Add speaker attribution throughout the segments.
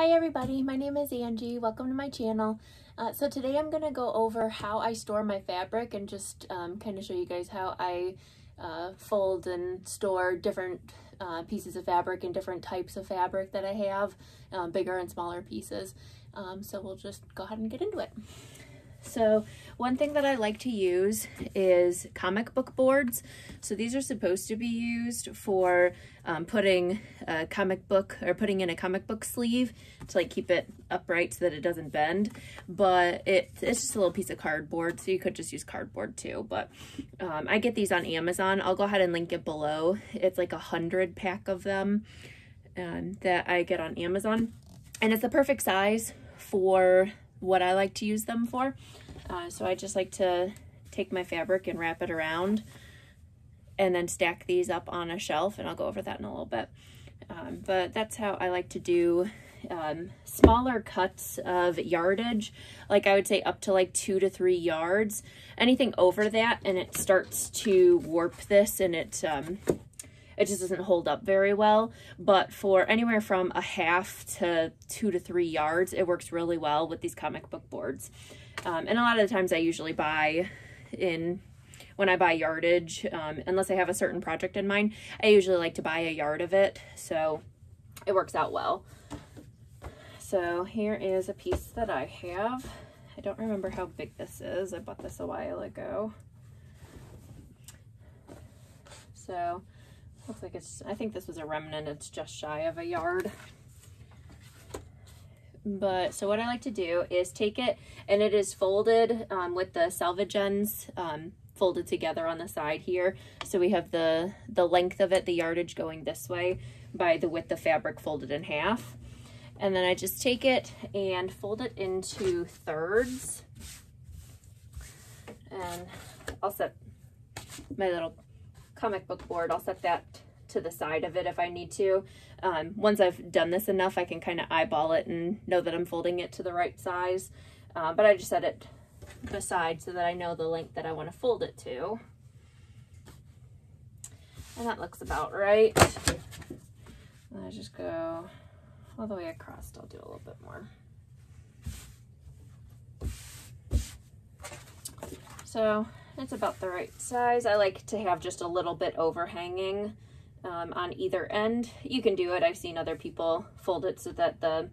Speaker 1: Hi everybody, my name is Angie. Welcome to my channel. Uh, so today I'm going to go over how I store my fabric and just um, kind of show you guys how I uh, fold and store different uh, pieces of fabric and different types of fabric that I have, um, bigger and smaller pieces. Um, so we'll just go ahead and get into it. So one thing that I like to use is comic book boards. So these are supposed to be used for um, putting a comic book or putting in a comic book sleeve to like keep it upright so that it doesn't bend. But it, it's just a little piece of cardboard, so you could just use cardboard too. But um, I get these on Amazon. I'll go ahead and link it below. It's like a hundred pack of them um, that I get on Amazon. And it's the perfect size for what I like to use them for. Uh, so I just like to take my fabric and wrap it around and then stack these up on a shelf and I'll go over that in a little bit. Um, but that's how I like to do um, smaller cuts of yardage, like I would say up to like two to three yards. Anything over that and it starts to warp this and it um, it just doesn't hold up very well. But for anywhere from a half to two to three yards, it works really well with these comic book boards. Um, and a lot of the times I usually buy in, when I buy yardage, um, unless I have a certain project in mind, I usually like to buy a yard of it. So it works out well. So here is a piece that I have. I don't remember how big this is. I bought this a while ago. So Looks like it's, I think this was a remnant. It's just shy of a yard. But, so what I like to do is take it, and it is folded um, with the selvage ends um, folded together on the side here. So we have the, the length of it, the yardage going this way by the width of fabric folded in half. And then I just take it and fold it into thirds. And I'll set my little comic book board. I'll set that to the side of it if I need to. Um, once I've done this enough, I can kind of eyeball it and know that I'm folding it to the right size. Uh, but I just set it beside so that I know the length that I want to fold it to. And that looks about right. And I just go all the way across. I'll do a little bit more. So it's about the right size. I like to have just a little bit overhanging um, on either end. You can do it. I've seen other people fold it so that the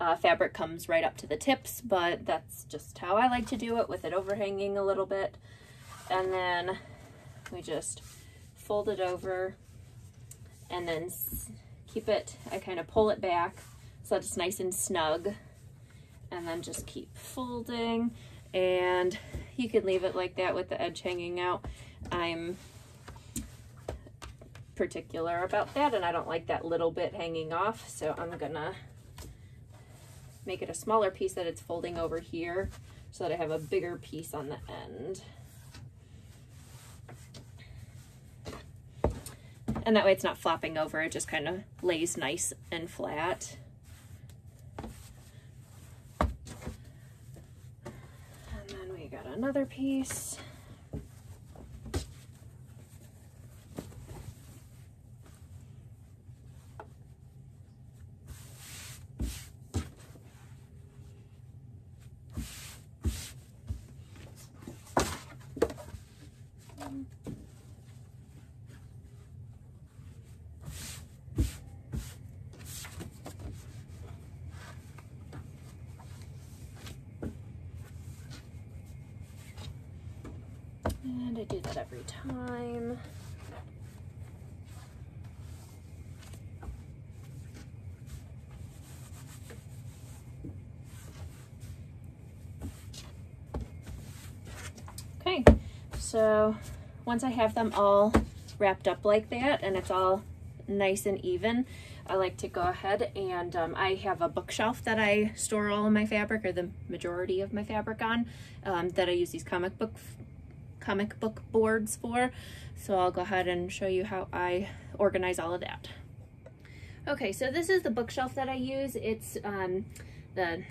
Speaker 1: uh, fabric comes right up to the tips, but that's just how I like to do it with it overhanging a little bit. And then we just fold it over and then keep it, I kind of pull it back so that it's nice and snug and then just keep folding and you can leave it like that with the edge hanging out. I'm particular about that and I don't like that little bit hanging off so I'm gonna make it a smaller piece that it's folding over here so that I have a bigger piece on the end. And that way it's not flopping over, it just kind of lays nice and flat. Another piece. And I do that every time. Okay, so once I have them all wrapped up like that and it's all nice and even, I like to go ahead and um, I have a bookshelf that I store all of my fabric or the majority of my fabric on um, that I use these comic book comic book boards for. So I'll go ahead and show you how I organize all of that. Okay, so this is the bookshelf that I use. It's um, the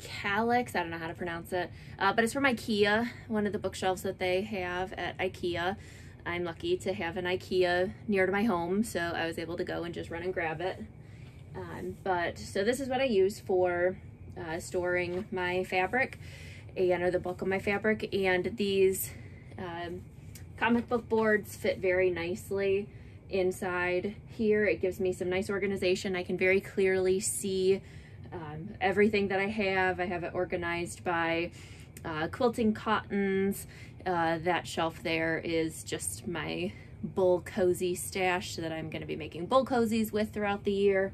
Speaker 1: Kallax, I don't know how to pronounce it, uh, but it's from Ikea, one of the bookshelves that they have at Ikea. I'm lucky to have an Ikea near to my home, so I was able to go and just run and grab it. Um, but so this is what I use for uh, storing my fabric and or the bulk of my fabric and these um, comic book boards fit very nicely inside here. It gives me some nice organization. I can very clearly see um, everything that I have. I have it organized by uh, quilting cottons. Uh, that shelf there is just my bowl cozy stash that I'm going to be making bowl cozies with throughout the year.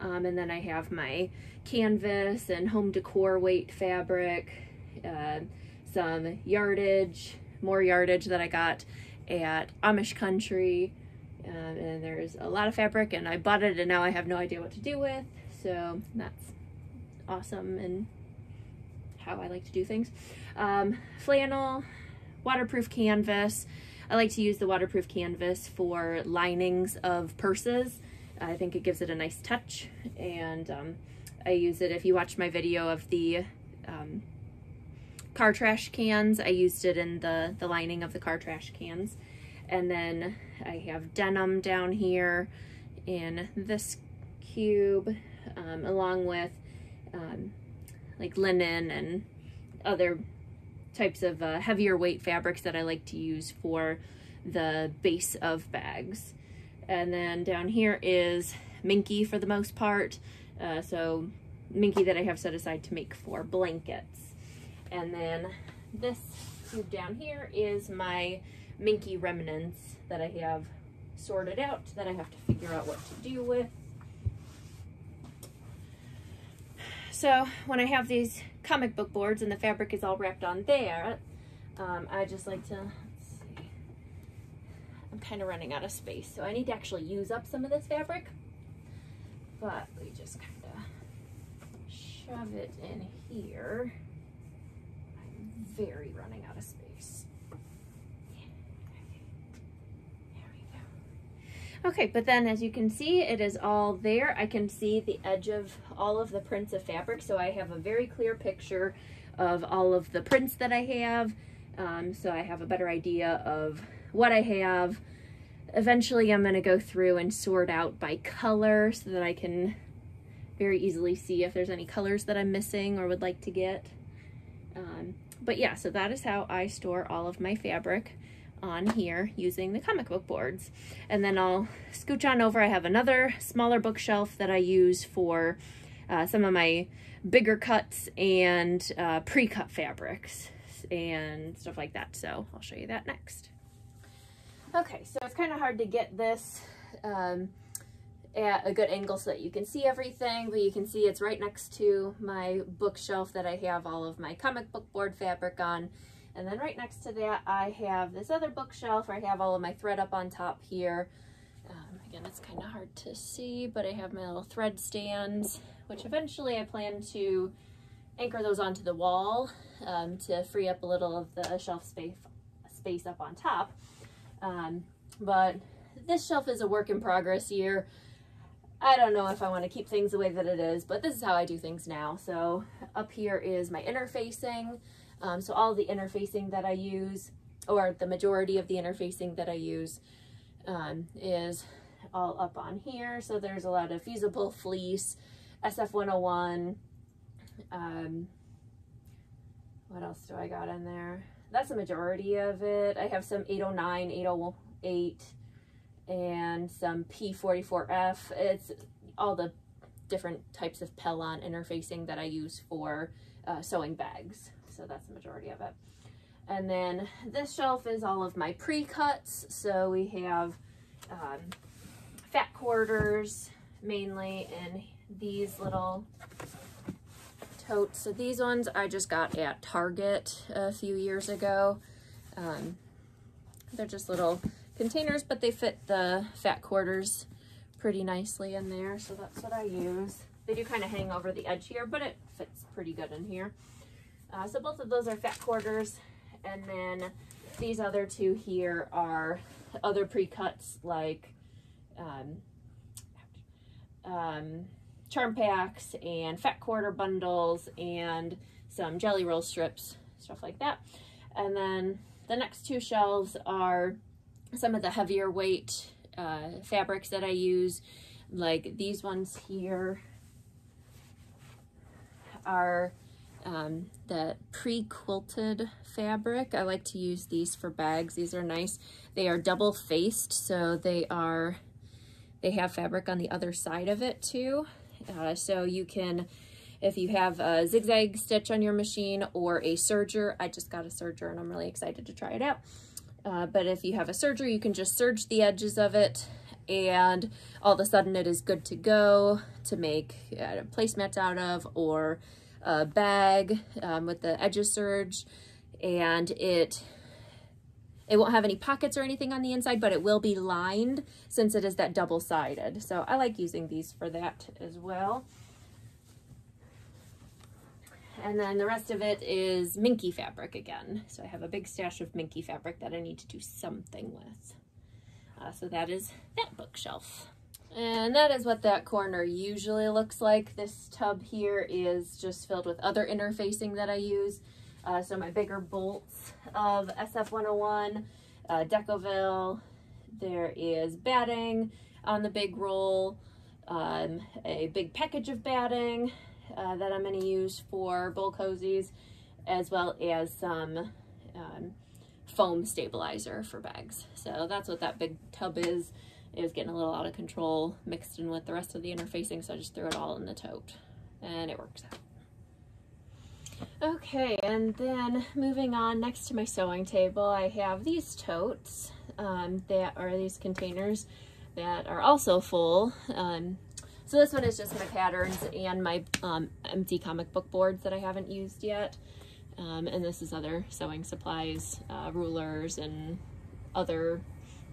Speaker 1: Um, and then I have my canvas and home decor weight fabric, uh, some yardage, more yardage that I got at Amish Country. Um, and there's a lot of fabric and I bought it and now I have no idea what to do with. So that's awesome and how I like to do things. Um, flannel, waterproof canvas. I like to use the waterproof canvas for linings of purses. I think it gives it a nice touch and um, I use it, if you watch my video of the um, car trash cans, I used it in the, the lining of the car trash cans. And then I have denim down here in this cube, um, along with um, like linen and other types of uh, heavier weight fabrics that I like to use for the base of bags. And then down here is Minky for the most part. Uh, so Minky that I have set aside to make for blankets. And then this cube down here is my Minky remnants that I have sorted out that I have to figure out what to do with. So when I have these comic book boards and the fabric is all wrapped on there, um, I just like to, I'm kind of running out of space. So I need to actually use up some of this fabric, but we just kind of shove it in here. Very running out of space. Okay, but then as you can see, it is all there. I can see the edge of all of the prints of fabric, so I have a very clear picture of all of the prints that I have. Um, so I have a better idea of what I have. Eventually I'm gonna go through and sort out by color so that I can very easily see if there's any colors that I'm missing or would like to get. Um, but yeah, so that is how I store all of my fabric on here using the comic book boards. And then I'll scooch on over. I have another smaller bookshelf that I use for uh, some of my bigger cuts and uh, pre-cut fabrics and stuff like that. So I'll show you that next. Okay, so it's kind of hard to get this um, at a good angle so that you can see everything, but you can see it's right next to my bookshelf that I have all of my comic book board fabric on. And then right next to that, I have this other bookshelf where I have all of my thread up on top here. Um, again, it's kind of hard to see, but I have my little thread stands, which eventually I plan to anchor those onto the wall um, to free up a little of the shelf space, space up on top. Um, but this shelf is a work in progress here. I don't know if I want to keep things the way that it is, but this is how I do things now. So up here is my interfacing. Um, so all the interfacing that I use, or the majority of the interfacing that I use, um, is all up on here. So there's a lot of fusible fleece, SF101. Um, what else do I got in there? That's the majority of it. I have some 809, 808, and some P44F. It's all the different types of Pellon interfacing that I use for uh, sewing bags so that's the majority of it. And then this shelf is all of my pre-cuts. So we have um, fat quarters mainly in these little totes. So these ones I just got at Target a few years ago. Um, they're just little containers, but they fit the fat quarters pretty nicely in there. So that's what I use. They do kind of hang over the edge here, but it fits pretty good in here. Uh, so both of those are fat quarters. And then these other two here are other pre-cuts like um, um, charm packs and fat quarter bundles and some jelly roll strips, stuff like that. And then the next two shelves are some of the heavier weight uh, fabrics that I use. Like these ones here are um, the pre-quilted fabric. I like to use these for bags. These are nice. They are double faced, so they are, they have fabric on the other side of it too. Uh, so you can, if you have a zigzag stitch on your machine or a serger, I just got a serger and I'm really excited to try it out. Uh, but if you have a serger, you can just serge the edges of it and all of a sudden it is good to go to make uh, placemats out of or a bag um, with the edges serge and it it won't have any pockets or anything on the inside, but it will be lined since it is that double-sided. So I like using these for that as well. And then the rest of it is Minky fabric again. So I have a big stash of Minky fabric that I need to do something with. Uh, so that is that bookshelf. And that is what that corner usually looks like. This tub here is just filled with other interfacing that I use. Uh, so my bigger bolts of SF101, uh, Decovil, there is batting on the big roll, um, a big package of batting uh, that I'm going to use for bowl cozies, as well as some um, foam stabilizer for bags. So that's what that big tub is. It was getting a little out of control mixed in with the rest of the interfacing, so I just threw it all in the tote and it works out. Okay, and then moving on next to my sewing table, I have these totes um, that are these containers that are also full. Um, so this one is just my patterns and my um, empty comic book boards that I haven't used yet. Um, and this is other sewing supplies, uh, rulers and other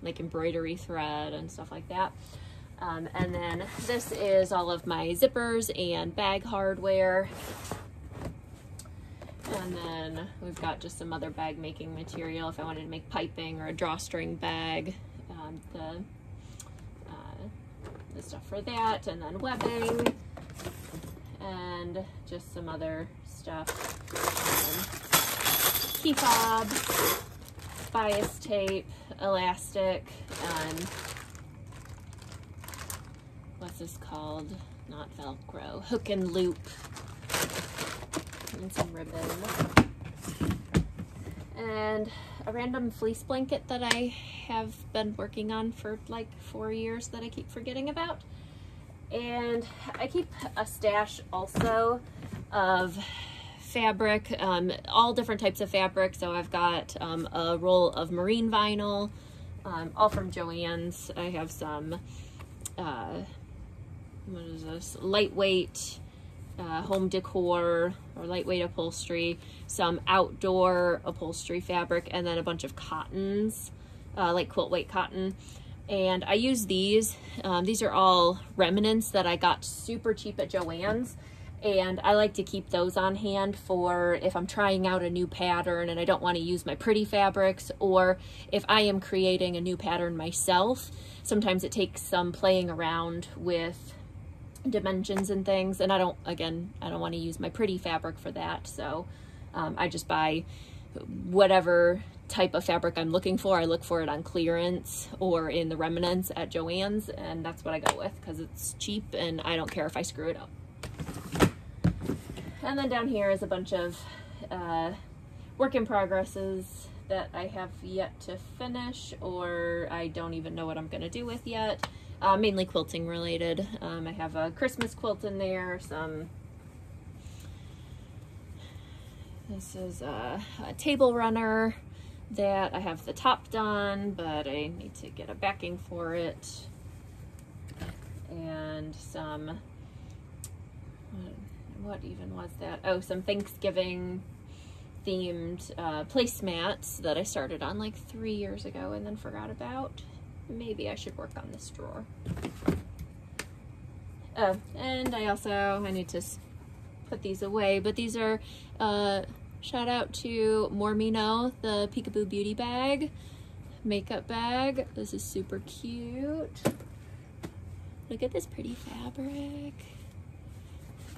Speaker 1: like embroidery thread and stuff like that. Um, and then this is all of my zippers and bag hardware. And then we've got just some other bag making material if I wanted to make piping or a drawstring bag. Um, the, the stuff for that and then webbing and just some other stuff. Um, key fob, bias tape, elastic, um, what's this called? Not Velcro, hook and loop, and some ribbon. And a random fleece blanket that I have been working on for like four years that I keep forgetting about. And I keep a stash also of fabric, um, all different types of fabric. So I've got um, a roll of marine vinyl, um, all from Joann's. I have some, uh, what is this, lightweight uh, home decor or lightweight upholstery, some outdoor upholstery fabric, and then a bunch of cottons, uh, like quilt weight cotton. And I use these. Um, these are all remnants that I got super cheap at Joann's and I like to keep those on hand for if I'm trying out a new pattern and I don't want to use my pretty fabrics or if I am creating a new pattern myself. Sometimes it takes some playing around with dimensions and things and I don't, again, I don't want to use my pretty fabric for that. So um, I just buy whatever type of fabric I'm looking for. I look for it on clearance or in the remnants at Joann's and that's what I go with because it's cheap and I don't care if I screw it up. And then down here is a bunch of uh, work in progresses that I have yet to finish or I don't even know what I'm going to do with yet. Uh, mainly quilting related. Um, I have a Christmas quilt in there, some This is a, a, table runner that I have the top done, but I need to get a backing for it. And some what even was that? Oh, some Thanksgiving themed uh, placemats that I started on like three years ago and then forgot about. Maybe I should work on this drawer. Oh, and I also, I need to put these away, but these are, uh, shout out to MoreMeKnow, the Peekaboo Beauty Bag, makeup bag. This is super cute. Look at this pretty fabric.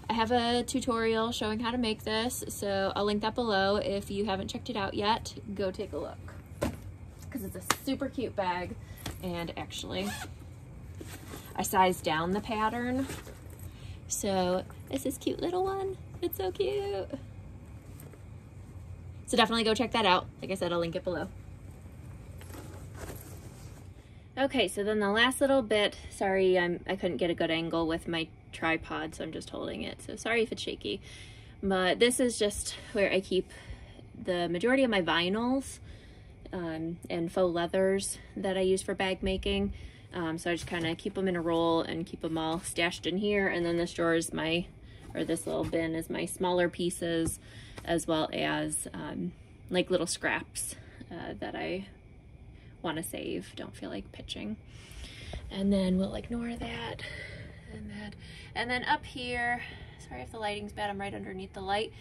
Speaker 1: I have a tutorial showing how to make this, so I'll link that below. If you haven't checked it out yet, go take a look. Because it's a super cute bag, and actually, I sized down the pattern. So this cute little one. It's so cute. So definitely go check that out. Like I said, I'll link it below. Okay, so then the last little bit, sorry I'm, I couldn't get a good angle with my tripod, so I'm just holding it. So sorry if it's shaky. But this is just where I keep the majority of my vinyls um, and faux leathers that I use for bag making. Um, so I just kind of keep them in a roll and keep them all stashed in here. And then this drawer is my, or this little bin is my smaller pieces as well as um, like little scraps uh, that I want to save, don't feel like pitching. And then we'll ignore that and that. And then up here, sorry if the lighting's bad, I'm right underneath the light.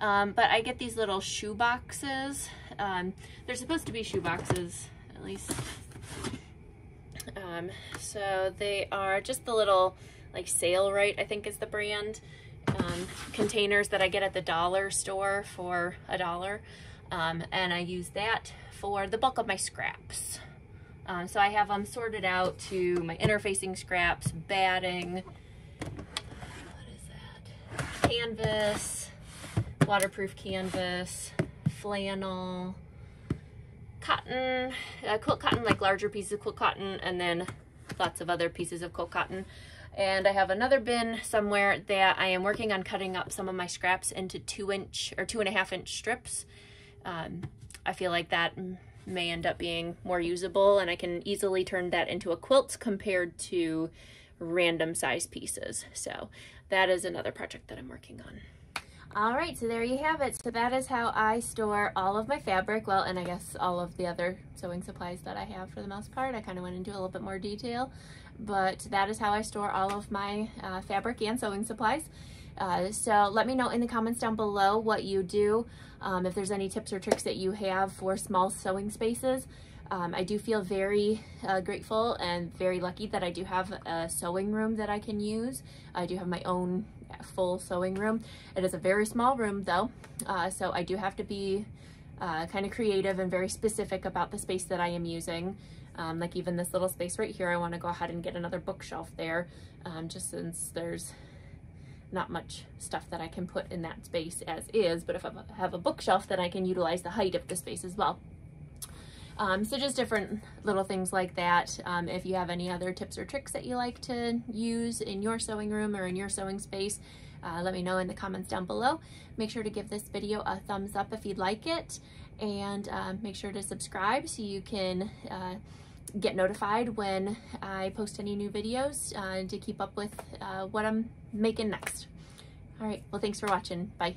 Speaker 1: Um, but I get these little shoe boxes. Um, they're supposed to be shoe boxes, at least. Um, so they are just the little like Sailrite, I think is the brand, um, containers that I get at the dollar store for a dollar. Um, and I use that for the bulk of my scraps. Um, so I have them sorted out to my interfacing scraps, batting? Canvas, waterproof canvas, flannel, cotton, uh, quilt cotton, like larger pieces of quilt cotton, and then lots of other pieces of quilt cotton. And I have another bin somewhere that I am working on cutting up some of my scraps into two inch or two and a half inch strips. Um, I feel like that may end up being more usable and I can easily turn that into a quilt compared to random size pieces. So that is another project that I'm working on. All right, so there you have it. So that is how I store all of my fabric. Well, and I guess all of the other sewing supplies that I have for the most part. I kind of went into a little bit more detail, but that is how I store all of my uh, fabric and sewing supplies. Uh, so let me know in the comments down below what you do, um, if there's any tips or tricks that you have for small sewing spaces. Um, I do feel very uh, grateful and very lucky that I do have a sewing room that I can use. I do have my own full sewing room. It is a very small room though, uh, so I do have to be uh, kind of creative and very specific about the space that I am using. Um, like even this little space right here, I want to go ahead and get another bookshelf there, um, just since there's not much stuff that I can put in that space as is, but if I have a bookshelf, then I can utilize the height of the space as well. Um, so just different little things like that. Um, if you have any other tips or tricks that you like to use in your sewing room or in your sewing space, uh, let me know in the comments down below. Make sure to give this video a thumbs up if you'd like it and uh, make sure to subscribe so you can uh, get notified when I post any new videos uh, to keep up with uh, what I'm making next. All right, well, thanks for watching. Bye.